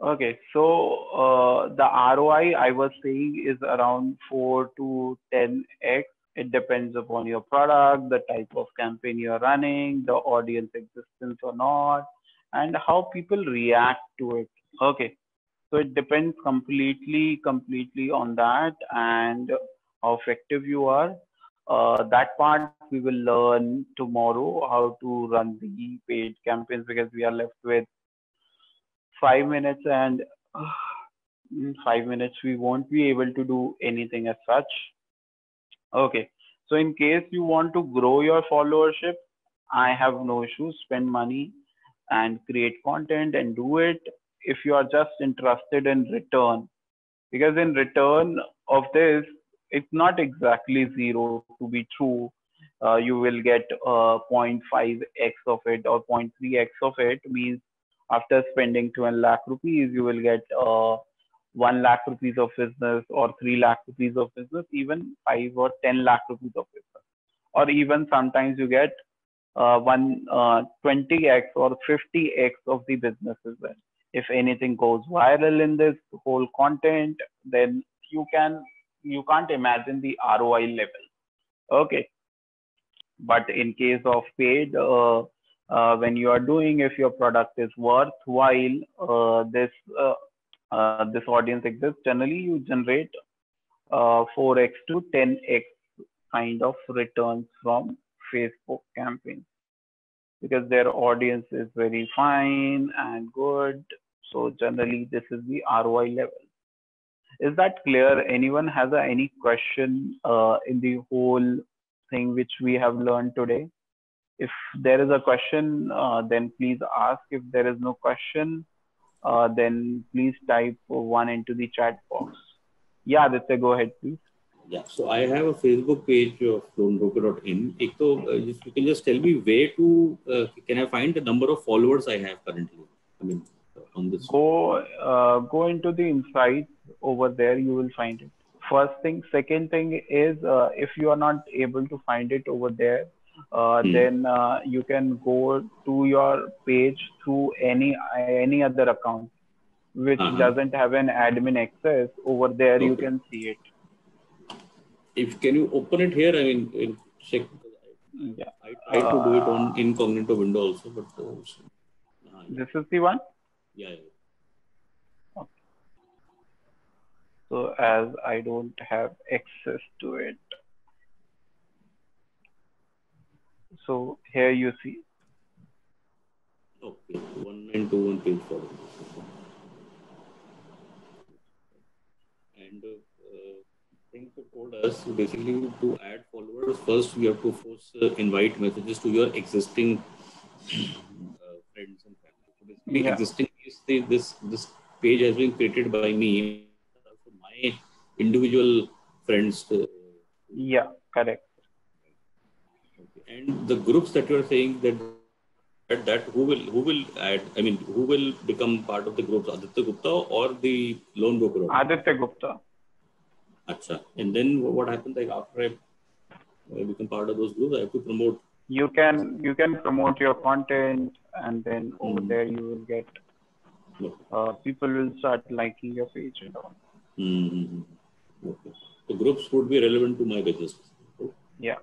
Okay, so uh, the ROI I was saying is around 4 to 10x. It depends upon your product, the type of campaign you're running, the audience existence or not, and how people react to it. Okay, so it depends completely, completely on that and how effective you are. Uh, that part we will learn tomorrow how to run the paid campaigns because we are left with five minutes and uh, five minutes we won't be able to do anything as such. Okay, so in case you want to grow your followership, I have no issues Spend money and create content and do it if you are just interested in return. Because in return of this, it's not exactly zero to be true. Uh, you will get uh, 0.5x of it or 0.3x of it means after spending 12 lakh rupees, you will get uh, 1 lakh rupees of business or 3 lakh rupees of business, even 5 or 10 lakh rupees of business. Or even sometimes you get uh, one uh, 20x or 50x of the business as well. If anything goes viral in this whole content, then you can you can't imagine the ROI level. Okay, but in case of paid, uh, uh, when you are doing if your product is worthwhile uh, this uh, uh this audience exists generally you generate 4x uh, to 10x kind of returns from facebook campaigns because their audience is very fine and good so generally this is the roi level. Is that clear? Anyone has any question uh, in the whole thing which we have learned today if there is a question, uh, then please ask. If there is no question, uh, then please type one into the chat box. Yeah, Aditya, go ahead, please. Yeah, so I have a Facebook page of loanbroker.in. So, uh, you can just tell me where to, uh, can I find the number of followers I have currently? I mean, on this. Go, uh, go into the insights over there, you will find it. First thing. Second thing is uh, if you are not able to find it over there, uh, hmm. then uh, you can go to your page through any any other account which uh-huh. doesn't have an admin access over there okay. you can see it if can you open it here i mean check yeah i tried to do it on uh, incognito window also but uh, this is the one yeah, yeah. Okay. so as i don't have access to it So here you see. Okay, one and two on page four. And uh, things have told us basically to add followers, first we have to force uh, invite messages to your existing uh, friends and family. So basically, yeah. existing is the, this this page has been created by me. So my individual friends. Uh, yeah, correct and the groups that you are saying that that who will who will add i mean who will become part of the groups aditya gupta or the loan broker aditya gupta Acha. and then what happens like after i become part of those groups i have to promote you can you can promote your content and then over mm-hmm. there you will get uh, people will start liking your page and all mm-hmm. okay. the groups would be relevant to my business yeah